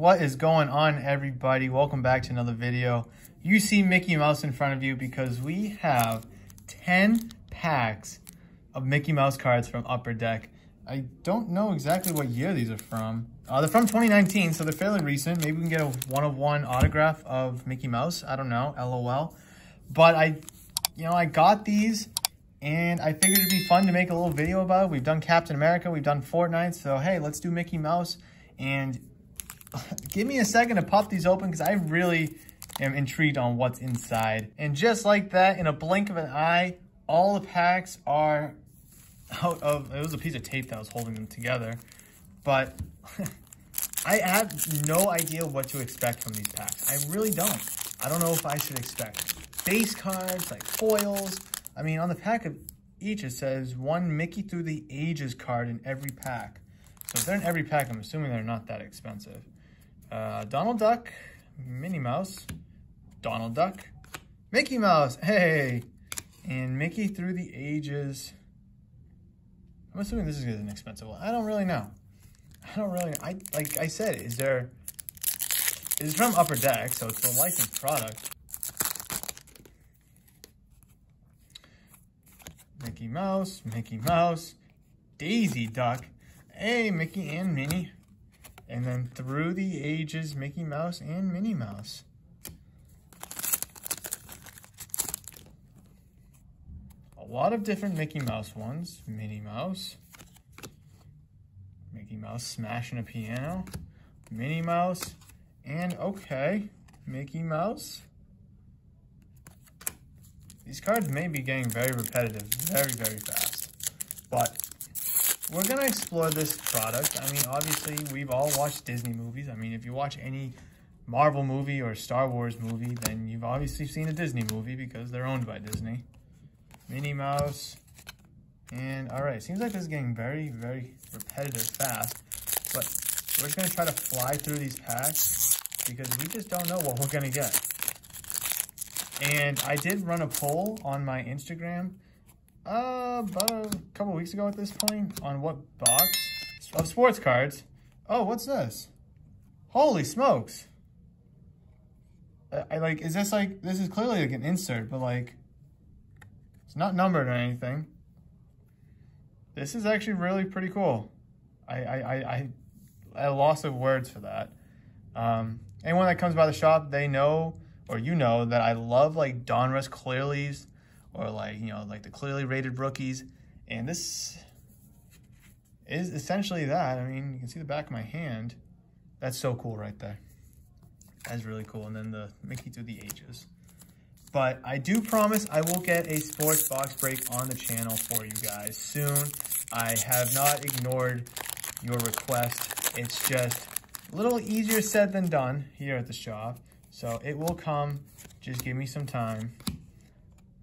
What is going on, everybody? Welcome back to another video. You see Mickey Mouse in front of you because we have 10 packs of Mickey Mouse cards from Upper Deck. I don't know exactly what year these are from. Uh, they're from 2019, so they're fairly recent. Maybe we can get a one-of-one -one autograph of Mickey Mouse. I don't know, LOL. But I, you know, I got these and I figured it'd be fun to make a little video about it. We've done Captain America, we've done Fortnite, so hey, let's do Mickey Mouse. And give me a second to pop these open because I really am intrigued on what's inside. And just like that, in a blink of an eye, all the packs are out of, it was a piece of tape that was holding them together. But I have no idea what to expect from these packs. I really don't. I don't know if I should expect base cards, like foils, I mean, on the pack of each, it says one Mickey Through the Ages card in every pack. So if they're in every pack, I'm assuming they're not that expensive. Uh, Donald Duck, Minnie Mouse, Donald Duck, Mickey Mouse, hey! And Mickey Through the Ages. I'm assuming this is an expensive one. I don't really know. I don't really, I like I said, is there, it's from Upper Deck, so it's a licensed product. Mickey Mouse, Mickey Mouse, Daisy Duck, hey, Mickey and Minnie. And then through the ages, Mickey Mouse and Minnie Mouse. A lot of different Mickey Mouse ones. Minnie Mouse. Mickey Mouse smashing a piano. Minnie Mouse. And okay, Mickey Mouse. These cards may be getting very repetitive very, very fast. But we're going to explore this product. I mean, obviously, we've all watched Disney movies. I mean, if you watch any Marvel movie or Star Wars movie, then you've obviously seen a Disney movie because they're owned by Disney. Minnie Mouse. And, all right, seems like this is getting very, very repetitive fast. But we're just going to try to fly through these packs because we just don't know what we're going to get. And I did run a poll on my Instagram uh, about a couple weeks ago at this point on what box of sports cards. Oh, what's this? Holy smokes. I, I like, is this like, this is clearly like an insert, but like, it's not numbered or anything. This is actually really pretty cool. I, I, I, I, loss of words for that. Um, anyone that comes by the shop, they know or you know that I love like Donruss Clearleys or like, you know, like the clearly rated rookies. And this is essentially that. I mean, you can see the back of my hand. That's so cool right there. That's really cool. And then the Mickey through the ages. But I do promise I will get a sports box break on the channel for you guys soon. I have not ignored your request. It's just a little easier said than done here at the shop. So it will come, just give me some time.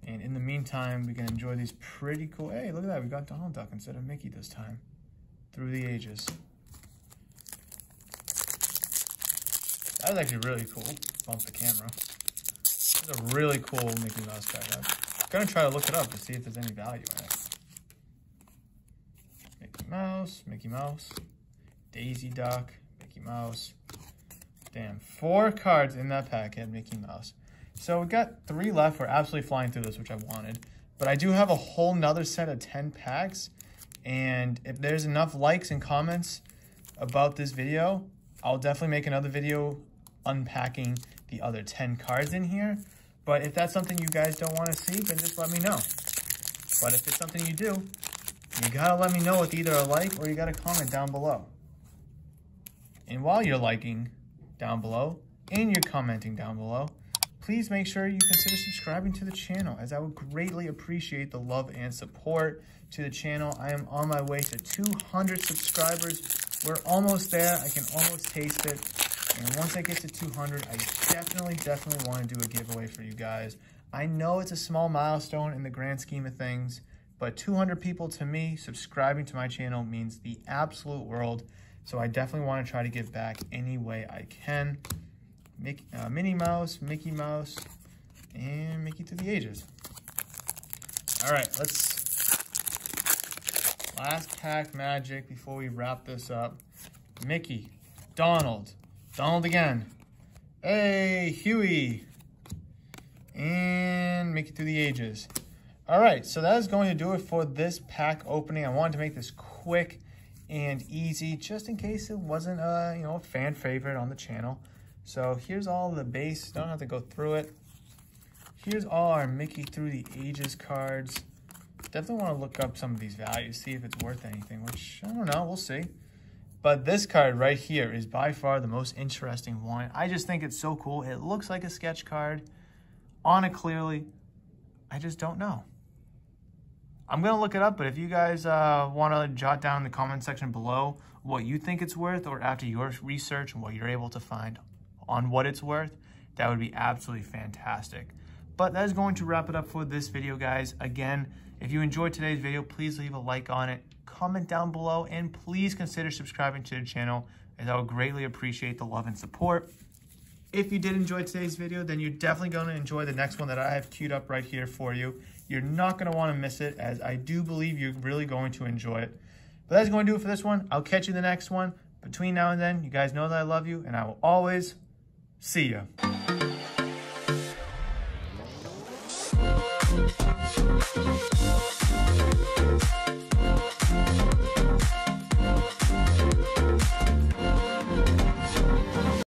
And in the meantime, we can enjoy these pretty cool, hey, look at that, we got Donald Duck instead of Mickey this time. Through the ages. That was actually really cool. Bump the camera. That's a really cool Mickey Mouse card. I'm gonna try to look it up to see if there's any value in it. Mickey Mouse, Mickey Mouse, Daisy Duck, Mickey Mouse, Damn, four cards in that pack had Mickey Mouse. So we got three left. We're absolutely flying through this, which I wanted. But I do have a whole nother set of 10 packs. And if there's enough likes and comments about this video, I'll definitely make another video unpacking the other 10 cards in here. But if that's something you guys don't want to see, then just let me know. But if it's something you do, you gotta let me know with either a like or you gotta comment down below. And while you're liking, down below and you're commenting down below, please make sure you consider subscribing to the channel as I would greatly appreciate the love and support to the channel. I am on my way to 200 subscribers. We're almost there. I can almost taste it. And once I get to 200, I definitely, definitely want to do a giveaway for you guys. I know it's a small milestone in the grand scheme of things, but 200 people to me subscribing to my channel means the absolute world. So I definitely want to try to give back any way I can. Mickey, uh, Minnie Mouse, Mickey Mouse, and Mickey to the Ages. All right, let's... Last pack magic before we wrap this up. Mickey, Donald, Donald again. Hey, Huey. And it through the ages. All right, so that is going to do it for this pack opening. I wanted to make this quick and easy, just in case it wasn't a, you know, a fan favorite on the channel. So here's all the base, don't have to go through it. Here's all our Mickey Through the Ages cards. Definitely want to look up some of these values, see if it's worth anything, which I don't know, we'll see. But this card right here is by far the most interesting one. I just think it's so cool. It looks like a sketch card on it clearly. I just don't know. I'm going to look it up, but if you guys uh, want to jot down in the comment section below what you think it's worth or after your research and what you're able to find on what it's worth, that would be absolutely fantastic. But that is going to wrap it up for this video, guys. Again, if you enjoyed today's video, please leave a like on it, comment down below, and please consider subscribing to the channel as I would greatly appreciate the love and support. If you did enjoy today's video, then you're definitely going to enjoy the next one that I have queued up right here for you. You're not going to want to miss it, as I do believe you're really going to enjoy it. But that's going to do it for this one. I'll catch you in the next one. Between now and then, you guys know that I love you, and I will always See ya.